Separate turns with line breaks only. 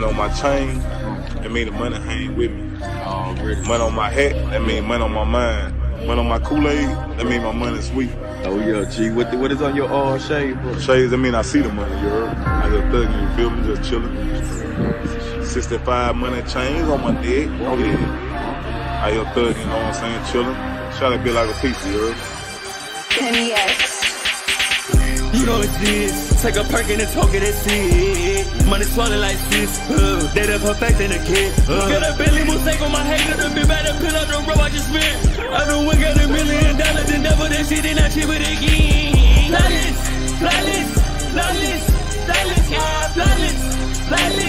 money on my chain, that mean the money hang with me.
Already.
Money on my hat, that mean money on my mind. Money on my Kool-Aid, that mean my money sweet.
Oh yeah, G. What the, what is on your all shade, bro?
Shades, that mean I see the money, you heard? I just thugging, you feel me? Just chilling. 65 money chains on my neck. Oh yeah. I just thugging, you know what I'm saying? Chilling. Trying to be like a pizza, you heard?
Penny X.
You know it's this. Take a perk and talk it, that's it. Money swallowed like this. Uh, they the perfecting a kid. Uh. Got a Billy mistake on my got a bit better pill out the road I just spent. I don't win, got a million dollars and double that shit and I chip it again. Flawless, flawless, flawless, flawless, yeah, flawless, flawless.